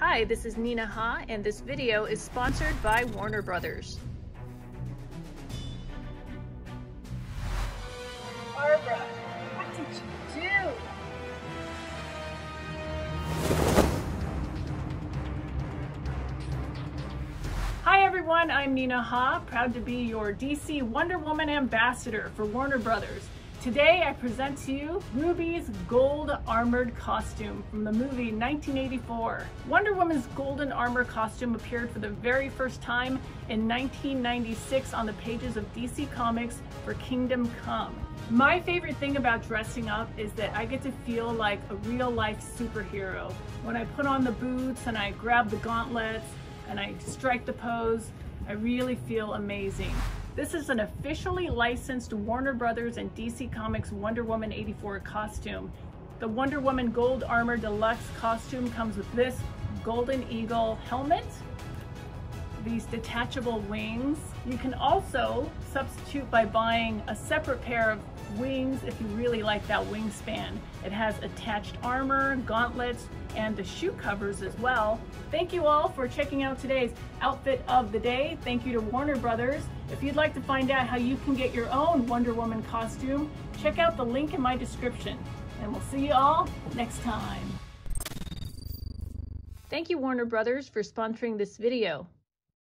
Hi, this is Nina Ha, and this video is sponsored by Warner Brothers. Barbara, what did you do? Hi everyone, I'm Nina Ha, proud to be your DC Wonder Woman ambassador for Warner Brothers. Today I present to you Rubie's gold armored costume from the movie 1984. Wonder Woman's golden armor costume appeared for the very first time in 1996 on the pages of DC Comics for Kingdom Come. My favorite thing about dressing up is that I get to feel like a real life superhero. When I put on the boots and I grab the gauntlets and I strike the pose, I really feel amazing. This is an officially licensed Warner Brothers and DC Comics Wonder Woman 84 costume. The Wonder Woman Gold Armor Deluxe costume comes with this Golden Eagle helmet, these detachable wings. You can also substitute by buying a separate pair of wings if you really like that wingspan. It has attached armor, gauntlets, and the shoe covers as well. Thank you all for checking out today's outfit of the day. Thank you to Warner Brothers. If you'd like to find out how you can get your own Wonder Woman costume, check out the link in my description. And we'll see you all next time. Thank you Warner Brothers for sponsoring this video.